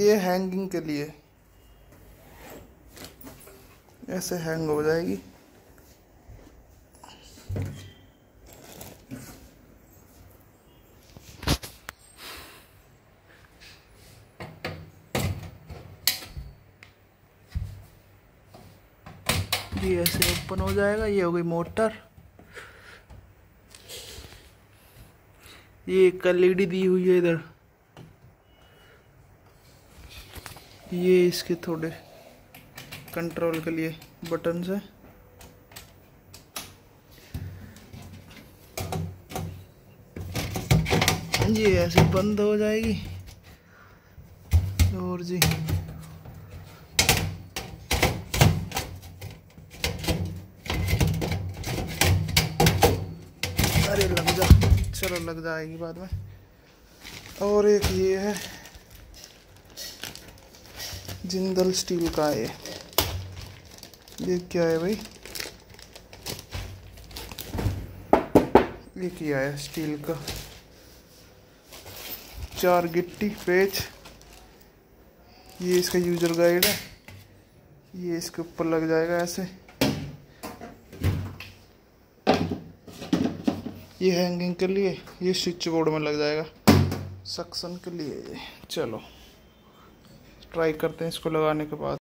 ये हैंगिंग के लिए। ऐसे हैंग हो जाएगी। ऐसे ओपन हो जाएगा, ये हो गई मोटर। ये एक एल दी हुई है इधर। ये इसके थोड़े कंट्रोल के लिए बटन है। ये ऐसे बंद हो जाएगी। और जी। अरे लग जा, चलो लग जाएगी बाद में। और एक ये है। जिंदल स्टील का है। ये क्या है भाई? ये क्या है स्टील का? चार गिट्टी, पेच। ये इसका यूज़र गाइड है। ये इसके ऊपर लग जाएगा ऐसे। ये हैंगिंग के लिए, ये स्विच बोर्ड में लग जाएगा। सक्शन के लिए। चलो। ट्राई करते हैं इसको लगाने के बाद।